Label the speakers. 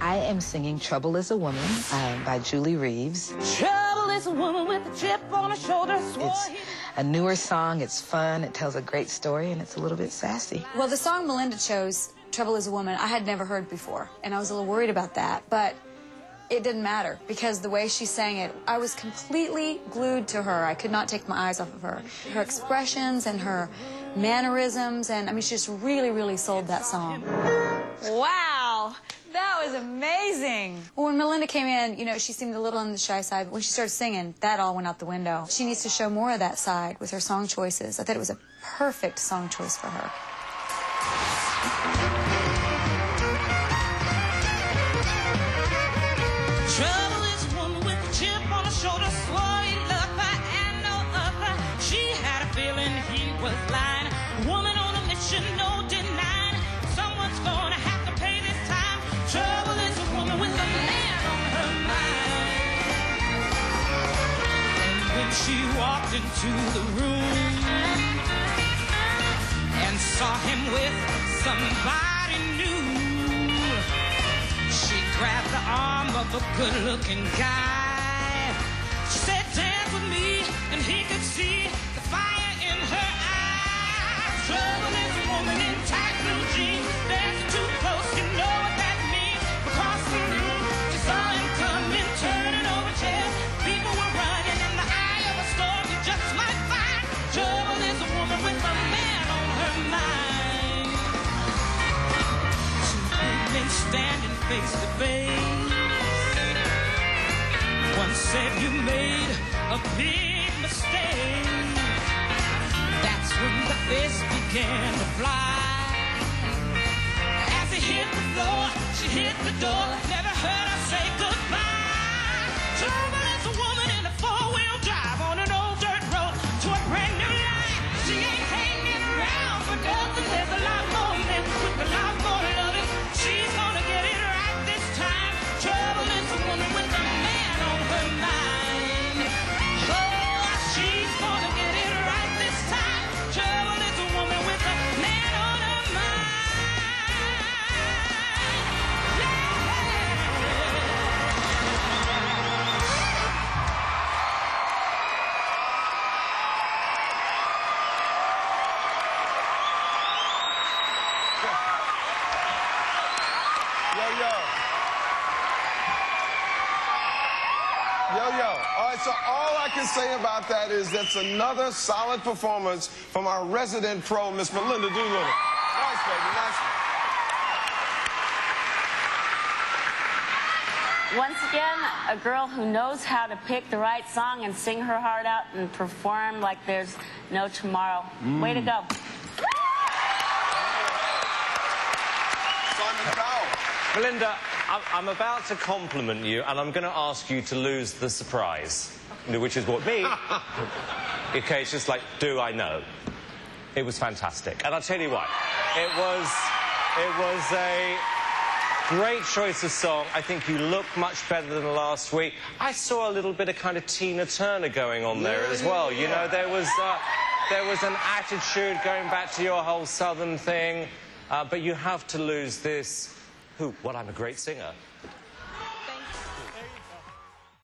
Speaker 1: I am singing Trouble is a Woman uh, by Julie Reeves.
Speaker 2: Trouble is a woman with a chip on her shoulder.
Speaker 1: It's a newer song, it's fun, it tells a great story, and it's a little bit sassy.
Speaker 3: Well, the song Melinda chose, Trouble is a Woman, I had never heard before, and I was a little worried about that, but it didn't matter because the way she sang it, I was completely glued to her. I could not take my eyes off of her. Her expressions and her mannerisms, and I mean, she just really, really sold that song. Wow, that was amazing. Well, when Melinda came in, you know, she seemed a little on the shy side, but when she started singing, that all went out the window. She needs to show more of that side with her song choices. I thought it was a perfect song choice for her.
Speaker 2: Trouble is she walked into the room and saw him with somebody new. She grabbed the arm of a good-looking guy. Face to face. One said you made a big mistake. That's when the fist began to fly. As he hit the floor, she hit the door. Never heard
Speaker 4: Yo, yo. Yo, yo. All right, so all I can say about that is that's another solid performance from our resident pro, Miss Melinda Doolittle. Nice, baby, nice.
Speaker 5: Once again, a girl who knows how to pick the right song and sing her heart out and perform like there's no tomorrow. Way to
Speaker 4: mm. go.
Speaker 6: Melinda, I'm, I'm about to compliment you, and I'm going to ask you to lose the surprise, which is what me. okay, it's just like, do I know? It was fantastic, and I'll tell you why. It was, it was a great choice of song. I think you look much better than last week. I saw a little bit of kind of Tina Turner going on there as well. You know, there was, uh, there was an attitude going back to your whole Southern thing, uh, but you have to lose this who, well, I'm a great singer,